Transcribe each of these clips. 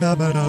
da da da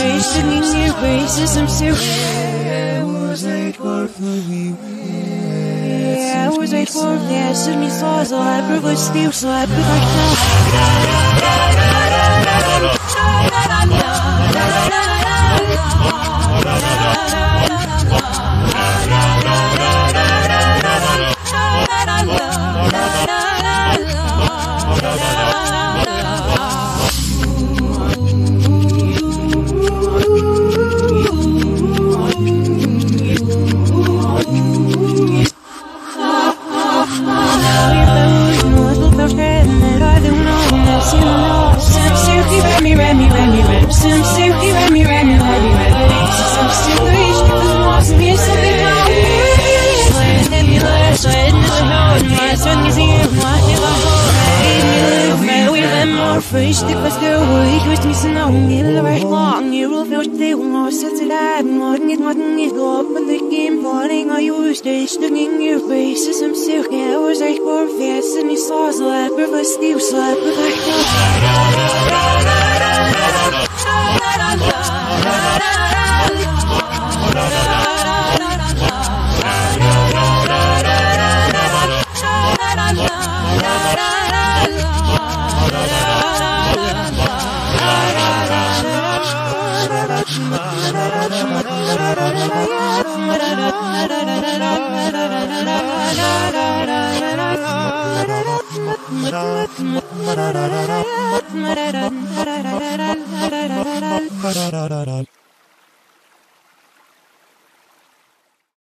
station near racism too. Yeah, I was late for the Yeah, I was late for yeah, I should me saw so I privilege sleep, so I pick like now. Frühstück, was geruhig, wirst mich noch Nebel, aber ich morgen hier ruf ich die Hunger, was hat sie leiden, morgen geht morgen nicht, ob man dich gehen, vor ich mal just, ich stück in ihr Face, es im Zirkel, wo ich vor, wer ist denn nicht so, so, ich bin fast die, so, ich bin da da da da